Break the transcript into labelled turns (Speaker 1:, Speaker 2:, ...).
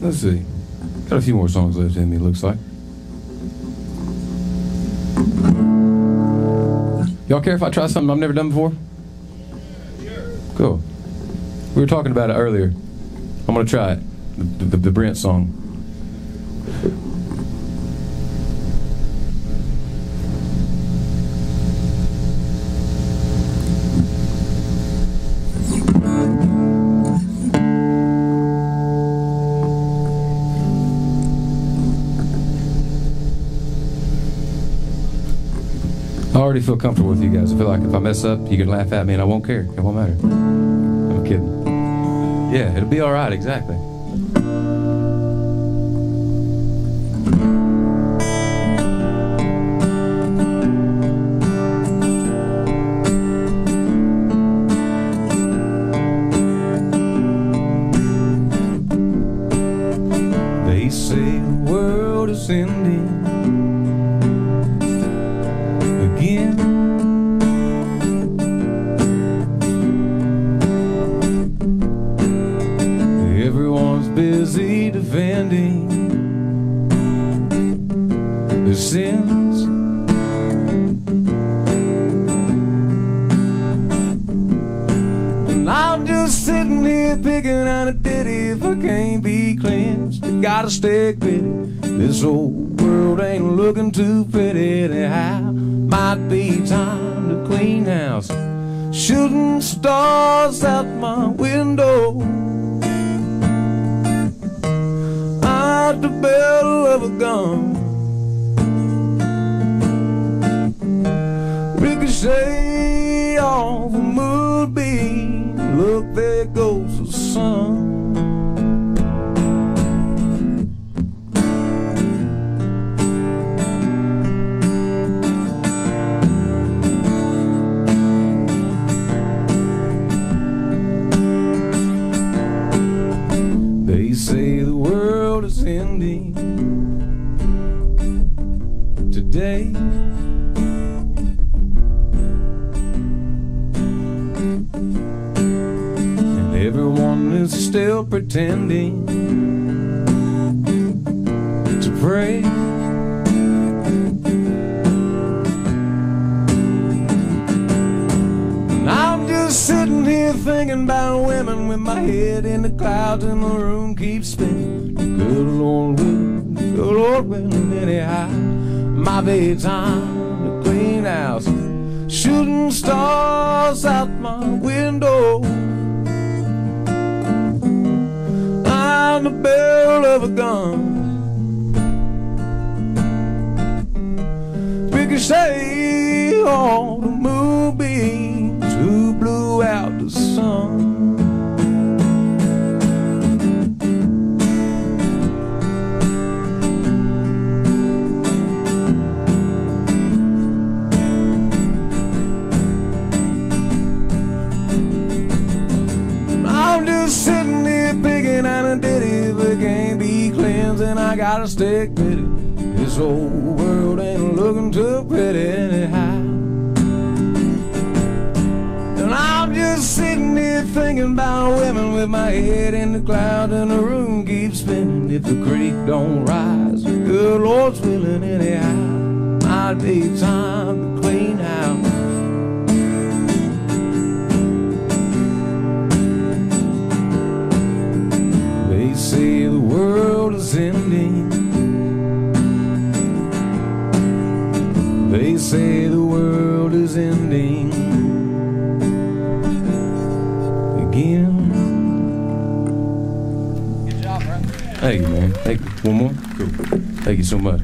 Speaker 1: Let's see. Got a few more songs left in me, looks like. Y'all care if I try something I've never done before? Cool. We were talking about it earlier. I'm gonna try it. The, the, the Brent song. Already feel comfortable with you guys. I feel like if I mess up, you can laugh at me and I won't care. It won't matter. I'm kidding. Yeah, it'll be all right, exactly. They say the world is ending defending their sins. And I'm just sitting here picking out a ditty if I can't be cleansed. Gotta stick with it. This old world ain't looking too pretty anyhow. Might be time to clean house. Shooting stars out my window. Out the barrel of a gun. Ricochet off a moonbeam. Look, there goes the sun. Today. And everyone is still pretending to pray. Thinking about women with my head in the clouds and the room keeps spinning. Good Lord willing, good Lord willing, anyhow. My bedtime to clean house, shooting stars out my window. I'm the barrel of a gun. Ricochet on gotta stick with it. This old world ain't looking too pretty anyhow. And I'm just sitting here thinking about women with my head in the clouds and the room keeps spinning. If the creek don't rise, good Lord's willing anyhow. Might be time to clean house. They say the world is ending again.
Speaker 2: Good job.
Speaker 1: Thank you, man. Thank you. One more? Cool. Thank you so much.